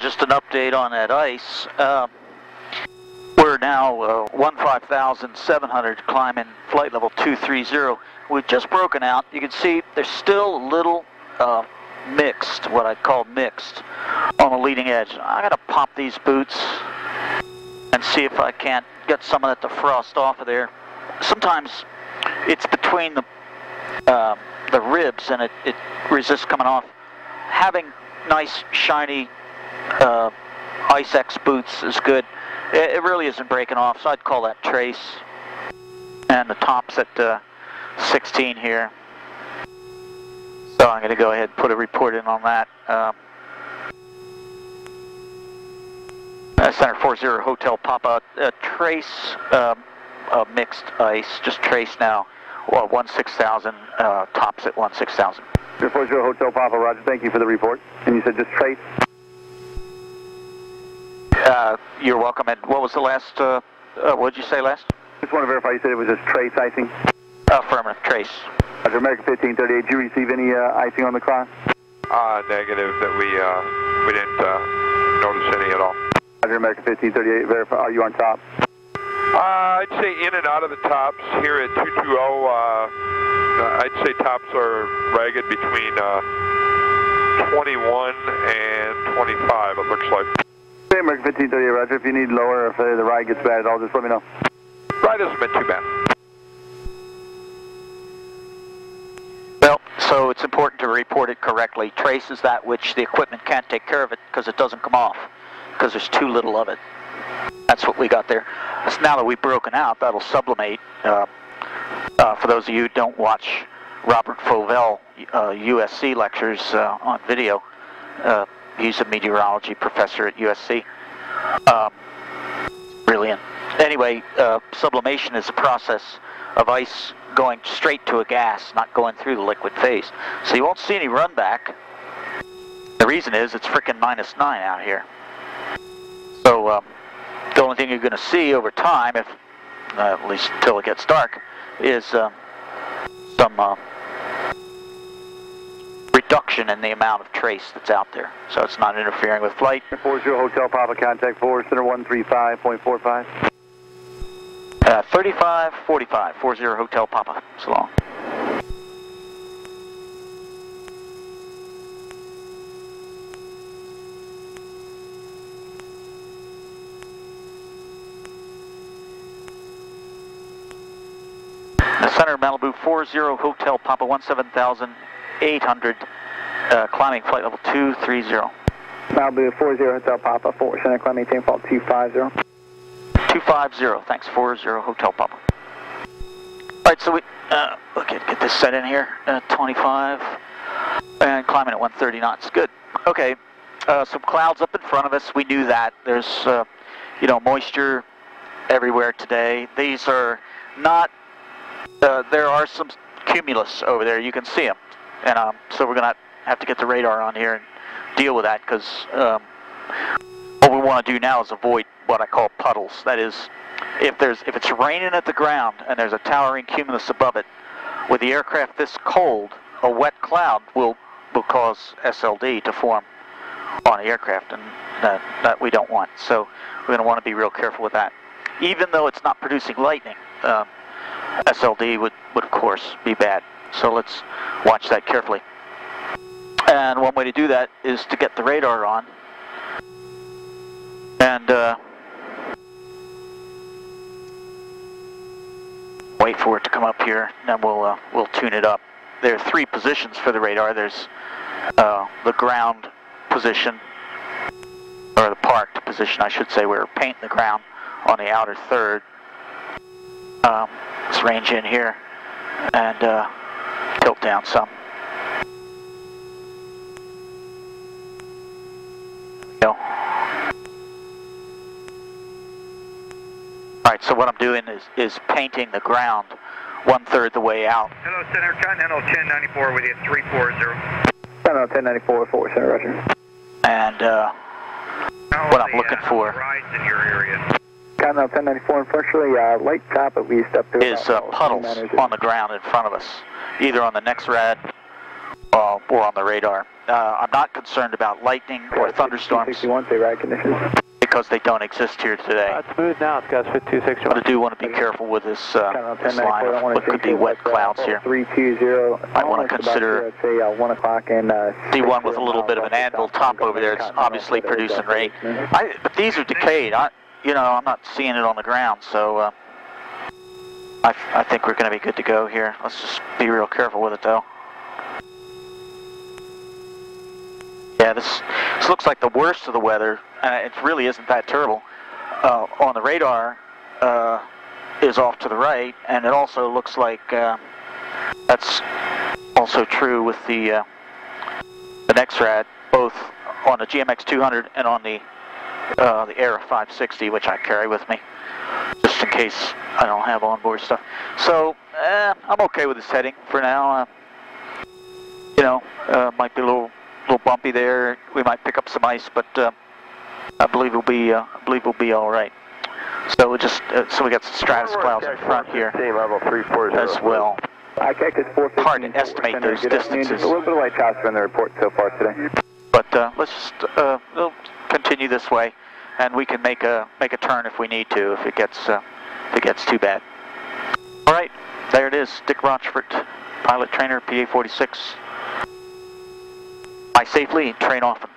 Just an update on that ice. Uh, we're now uh, 15,700 climbing flight level 230. We've just broken out. You can see there's still a little uh, mixed, what I call mixed, on the leading edge. I gotta pop these boots and see if I can't get some of that to frost off of there. Sometimes it's between the uh, the ribs and it, it resists coming off. Having nice shiny uh, Ice X boots is good. It, it, really isn't breaking off, so I'd call that trace. And the top's at uh, 16 here. So I'm going to go ahead and put a report in on that. Um, uh, Center 40 Hotel Papa, uh, trace um, mixed ice, just trace now. Well, 16000, uh, tops at 16000. 40 Hotel Papa, Roger, thank you for the report. And you said just trace? Uh, you're welcome. And what was the last, uh, uh, what did you say last? Just want to verify you said it was just trace icing? Affirmative, trace. Roger, American 1538, did you receive any uh, icing on the cross? Uh, negative, that we, uh, we didn't uh, notice any at all. Roger, American 1538, verify, are you on top? Uh, I'd say in and out of the tops here at 220, uh, I'd say tops are ragged between uh, 21 and 25, it looks like. Okay, American 1538, Roger. If you need lower, if uh, the ride gets bad at all, just let me know. Ride hasn't been too bad. Well, so it's important to report it correctly. Trace is that which the equipment can't take care of it because it doesn't come off, because there's too little of it. That's what we got there. So now that we've broken out, that'll sublimate. Uh, uh, for those of you who don't watch Robert Fovell uh, USC lectures uh, on video, uh, he's a meteorology professor at USC. Um, brilliant. Anyway, uh, sublimation is a process of ice going straight to a gas, not going through the liquid phase. So you won't see any run back. The reason is it's freaking minus 9 out here. So um, the only thing you're going to see over time, if uh, at least until it gets dark, is uh, some uh, reduction in the amount of trace that's out there. So it's not interfering with flight. 40 Hotel Papa, contact 4, center 135.45. Uh, 35, 45, 40 Hotel Papa. So long. The center Malibu 40 Hotel Papa 17800 uh, climbing flight level 230. Malibu 40 Hotel Papa 4 center climb maintain fault 250. 250, thanks 40 Hotel Papa. Alright, so we, uh, okay, get this set in here, uh, 25, and climbing at 130 knots, good. Okay, uh, some clouds up in front of us, we knew that. There's, uh, you know, moisture everywhere today. These are not, uh, there are some cumulus over there, you can see them. And um, so we're going to have to get the radar on here and deal with that because um, what we want to do now is avoid what I call puddles. That is, if there's if it's raining at the ground and there's a towering cumulus above it, with the aircraft this cold, a wet cloud will will cause SLD to form on the aircraft, and that that we don't want. So we're going to want to be real careful with that. Even though it's not producing lightning, um, SLD would would of course be bad. So let's watch that carefully. And one way to do that is to get the radar on and uh, wait for it to come up here, and then we'll uh, we'll tune it up. There are three positions for the radar. There's uh, the ground position, or the parked position, I should say. We're painting the ground on the outer third. Um, let's range in here and uh, tilt down some. There. All right, so what I'm doing is, is painting the ground one third the way out. Hello, Center. Continental 1094 with you, 340. Continental 1094, 4 Center, Roger. And uh, How what I'm the, looking uh, for rides in your area? Continental 1094, unfortunately, uh, light top at least up to is uh, puddles 29 or so. on the ground in front of us, either on the next rad uh, or on the radar. Uh, I'm not concerned about lightning or thunderstorms say because they don't exist here today. Uh, it's smooth now, it's got fit But I do want to be careful with this, Count uh, on this line I of want what to could be wet clouds here. 320. I wanna consider- to, Say uh, 1 o'clock and. Uh, See one with a little bit of an anvil top over there. It's obviously producing rain. I, but these are decayed. I, you know, I'm not seeing it on the ground, so uh, I, I think we're going to be good to go here. Let's just be real careful with it, though. Yeah, this this looks like the worst of the weather. Uh, it really isn't that terrible. Uh, on the radar uh, is off to the right, and it also looks like uh, that's also true with the uh, the NEXRAD, both on the GMX 200 and on the uh, the aera 560, which I carry with me, just in case I don't have onboard stuff. So I'm okay with this heading for now. You know, might be a little little bumpy there. We might pick up some ice, but uh, I believe we'll be uh, I believe we'll be all right. So we just uh, so we got some stratus clouds in front here level 340. as well. ICAC is 415. Hard to estimate those distances. Just a little bit of light transfer in the report so far today. But uh, let's just uh, we'll continue this way, and we can make a make a turn if we need to if it gets uh, if it gets too bad. All right, there it is, Dick Rochfort, pilot trainer, PA 46. Fly safely, train often.